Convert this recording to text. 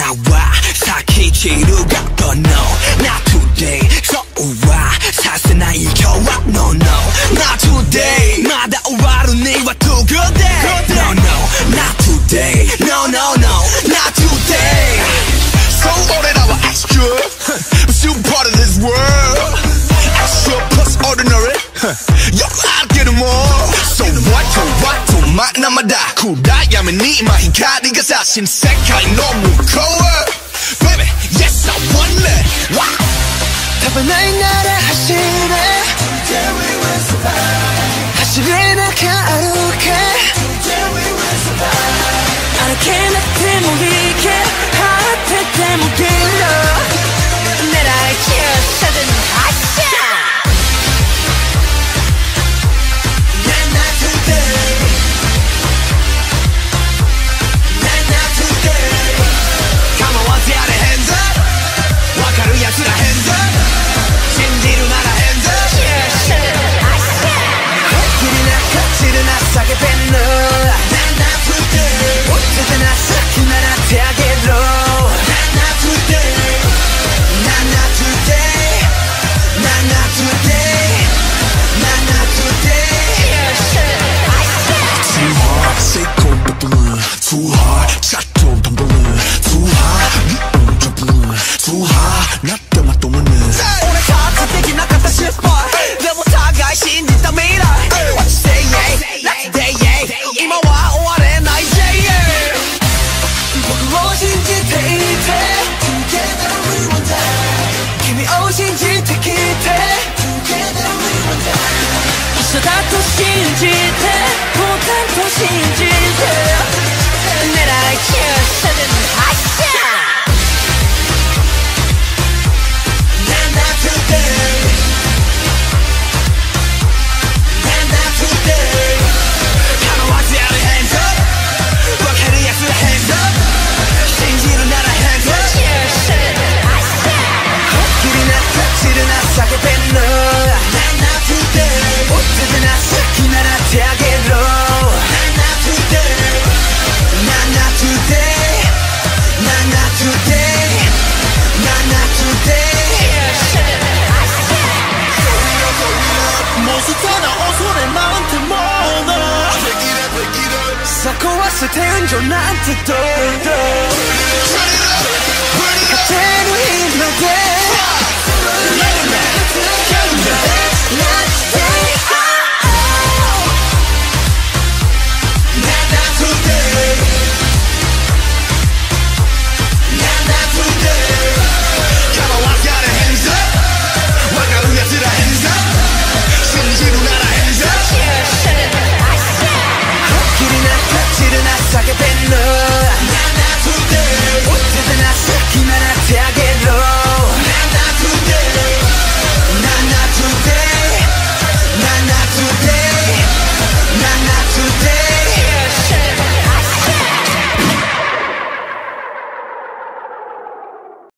나와 사키지루가 뻔너 나 today 서우와 사세나 이겨와 no no 나 today 마다 우와로 네와 두 그대 막나마다 구다야만이 마히카리가 사신 색깔이 너무 거워 Baby, yes I want it. Wow. 답은 나의 나라 하시네 Today we will survive 하시네 we survive I don't care nothing 信じてポと信じて。 놓고 왔어. 태운줘 나한테 돌돌 같은 힘으로 돼